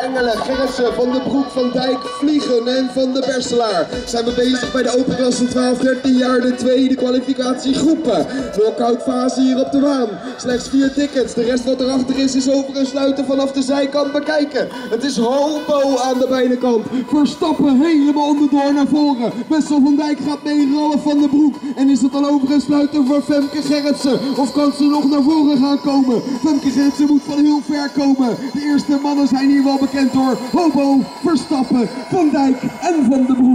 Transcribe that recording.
Engelen, Gerritsen, Van de Broek, Van Dijk, Vliegen en Van de Berselaar. Zijn we bezig bij de open klasse 12-13 jaar, de tweede kwalificatiegroepen. Knockout fase hier op de baan. Slechts vier tickets. De rest wat erachter is, is over en sluiten vanaf de zijkant bekijken. Het is hobo aan de binnenkant. Verstappen helemaal onderdoor naar voren. Wessel van Dijk gaat mee, Ralf van de Broek. En is het al over en sluiten voor Femke Gerritsen? Of kan ze nog naar voren gaan komen? Femke Gerritsen moet van heel ver komen. De eerste mannen zijn hier wel bekend door Hobo, Verstappen, Van Dijk en Van de Broek.